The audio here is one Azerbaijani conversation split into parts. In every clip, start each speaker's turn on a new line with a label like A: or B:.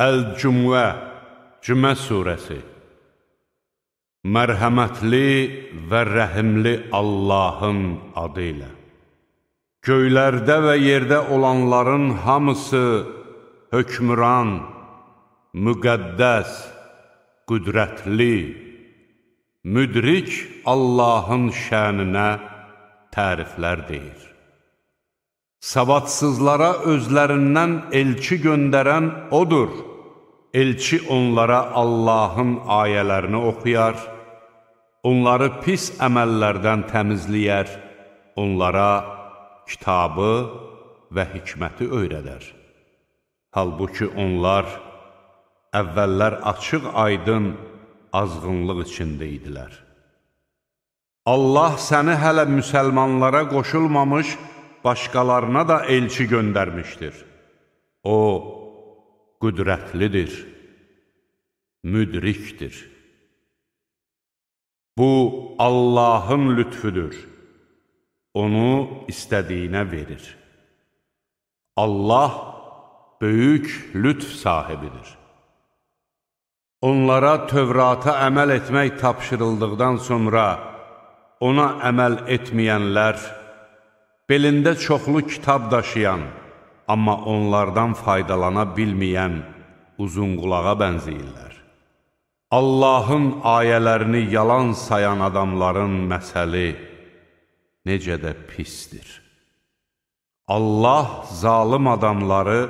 A: Əl-Cümvə Cümə surəsi Mərhəmətli və rəhimli Allahın adı ilə Göylərdə və yerdə olanların hamısı hökmüran, müqəddəs, qüdrətli, müdrik Allahın şəninə təriflər deyir. Savadsızlara özlərindən elçi göndərən odur. Elçi onlara Allahın ayələrini oxuyar, onları pis əməllərdən təmizləyər, onlara kitabı və hikməti öyrədər. Halbuki onlar əvvəllər açıq aydın azğınlıq içində idilər. Allah səni hələ müsəlmanlara qoşulmamış, başqalarına da elçi göndərmişdir. O, qüdrətlidir, müdrikdir. Bu, Allahın lütfüdür. Onu istədiyinə verir. Allah böyük lütf sahibidir. Onlara Tövrata əməl etmək tapşırıldıqdan sonra ona əməl etməyənlər, belində çoxlu kitab daşıyan, amma onlardan faydalana bilməyən uzunqulağa bənziyirlər. Allahın ayələrini yalan sayan adamların məsəli necə də pisdir. Allah zalım adamları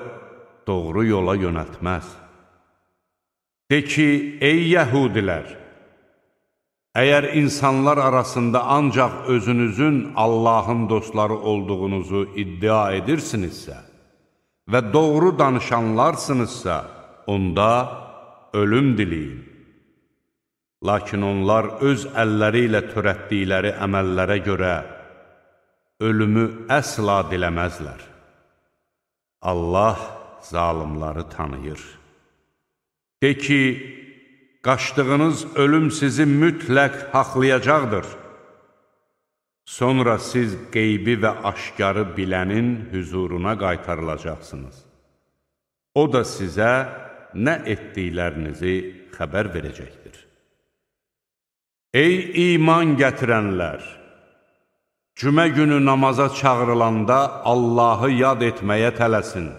A: doğru yola yönəltməz. De ki, ey yəhudilər! Əgər insanlar arasında ancaq özünüzün Allahın dostları olduğunuzu iddia edirsinizsə və doğru danışanlarsınızsa, onda ölüm diləyin. Lakin onlar öz əlləri ilə törətdikləri əməllərə görə ölümü əsla diləməzlər. Allah zalimları tanıyır. De ki, qaçdığınız ölüm sizi mütləq haqlayacaqdır. Sonra siz qeybi və aşkarı bilənin hüzuruna qaytarılacaqsınız. O da sizə nə etdiklərinizi xəbər verəcəkdir. Ey iman gətirənlər! Cümə günü namaza çağırılanda Allahı yad etməyə tələsin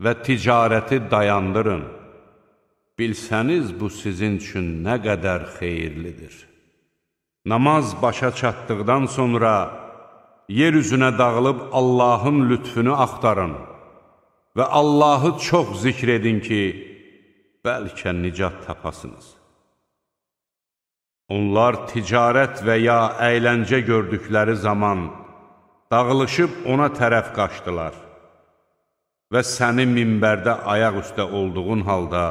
A: və ticarəti dayandırın. Bilsəniz, bu sizin üçün nə qədər xeyirlidir. Namaz başa çatdıqdan sonra yer üzünə dağılıb Allahın lütfünü axtarın və Allahı çox zikr edin ki, bəlkə nicat tapasınız. Onlar ticarət və ya əyləncə gördükləri zaman dağılışıb ona tərəf qaçdılar və səni minbərdə ayaq üstə olduğun halda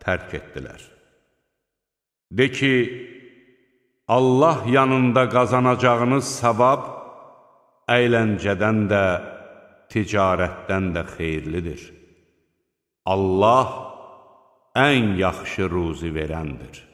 A: tərk etdilər. De ki, Allah yanında qazanacağınız savab əyləncədən də, ticarətdən də xeyirlidir. Allah ən yaxşı ruzi verəndir.